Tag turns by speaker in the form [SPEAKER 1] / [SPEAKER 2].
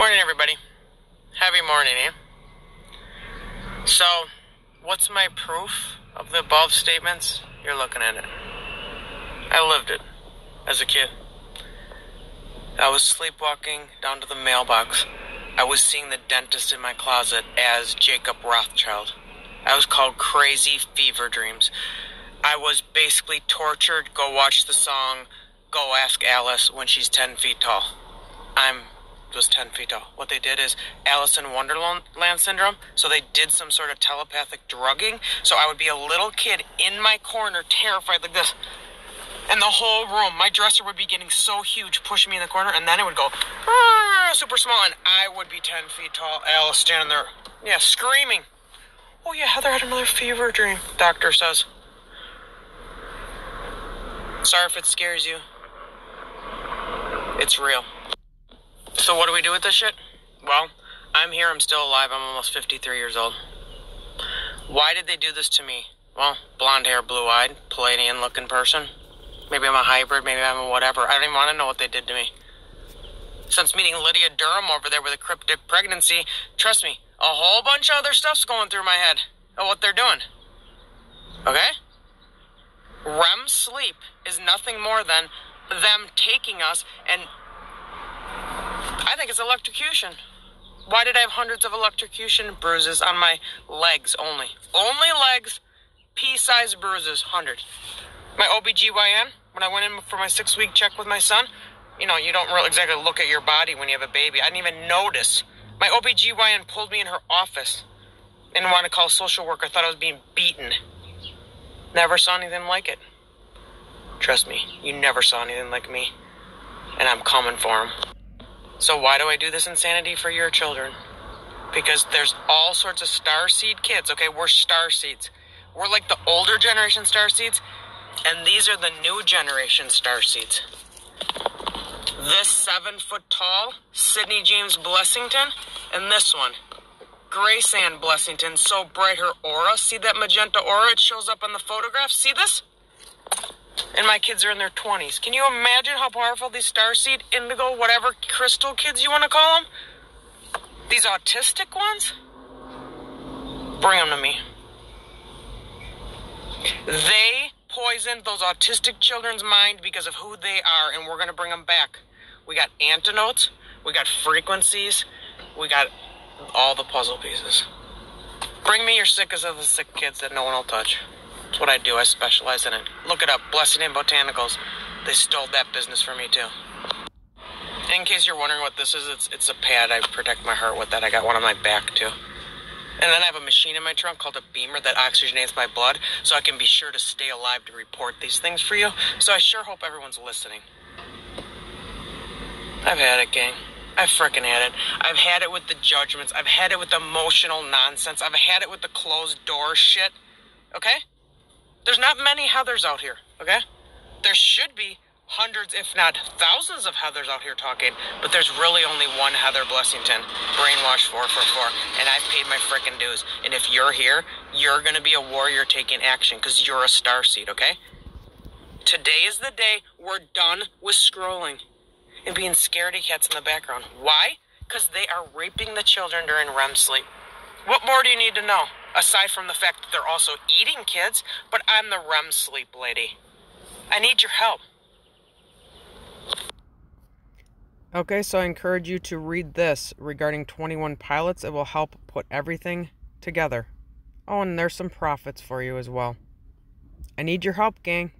[SPEAKER 1] Morning, everybody. Happy morning, eh? So, what's my proof of the above statements? You're looking at it. I lived it as a kid. I was sleepwalking down to the mailbox. I was seeing the dentist in my closet as Jacob Rothschild. I was called Crazy Fever Dreams. I was basically tortured. Go watch the song Go Ask Alice when she's 10 feet tall. I'm was 10 feet tall. What they did is Alice in Wonderland syndrome. So they did some sort of telepathic drugging. So I would be a little kid in my corner, terrified like this. And the whole room, my dresser would be getting so huge, pushing me in the corner, and then it would go "Ah," super small, and I would be 10 feet tall. Alice standing there, yeah, screaming. Oh, yeah, Heather had another fever dream, doctor says. Sorry if it scares you. It's real. So what do we do with this shit? Well, I'm here, I'm still alive, I'm almost 53 years old. Why did they do this to me? Well, blonde hair, blue eyed, Pleiadian looking person. Maybe I'm a hybrid, maybe I'm a whatever. I don't even want to know what they did to me. Since meeting Lydia Durham over there with a cryptic pregnancy, trust me, a whole bunch of other stuff's going through my head of what they're doing. Okay? REM sleep is nothing more than them taking us and I think it's electrocution. Why did I have hundreds of electrocution bruises on my legs only? Only legs, pea sized bruises, 100. My OBGYN, when I went in for my six week check with my son, you know, you don't really exactly look at your body when you have a baby. I didn't even notice. My OBGYN pulled me in her office and wanted to call social worker. thought I was being beaten. Never saw anything like it. Trust me, you never saw anything like me. And I'm coming for him. So why do I do this insanity for your children? Because there's all sorts of star seed kids. Okay, we're star seeds. We're like the older generation star seeds, and these are the new generation star seeds. This seven foot tall Sydney James Blessington, and this one, Grace Ann Blessington, so bright her aura. See that magenta aura? It shows up on the photograph. See this? And my kids are in their 20s. Can you imagine how powerful these starseed, indigo, whatever crystal kids you want to call them? These autistic ones? Bring them to me. They poisoned those autistic children's mind because of who they are, and we're going to bring them back. We got antidotes, we got frequencies, we got all the puzzle pieces. Bring me your sickest of the sick kids that no one will touch. That's what I do. I specialize in it. Look it up. Blessington Botanicals. They stole that business from me too. In case you're wondering what this is, it's it's a pad. I protect my heart with that. I got one on my back too. And then I have a machine in my trunk called a BEMER that oxygenates my blood so I can be sure to stay alive to report these things for you. So I sure hope everyone's listening. I've had it, gang. I've freaking had it. I've had it with the judgments. I've had it with emotional nonsense. I've had it with the closed door shit. Okay? There's not many Heathers out here, okay? There should be hundreds, if not thousands of Heathers out here talking, but there's really only one Heather Blessington, Brainwash 444, and I've paid my frickin' dues. And if you're here, you're gonna be a warrior taking action, because you're a star seed, okay? Today is the day we're done with scrolling and being scaredy cats in the background. Why? Because they are raping the children during REM sleep. What more do you need to know? Aside from the fact that they're also eating kids, but I'm the REM sleep lady. I need your help.
[SPEAKER 2] Okay, so I encourage you to read this regarding 21 pilots. It will help put everything together. Oh, and there's some profits for you as well. I need your help, gang.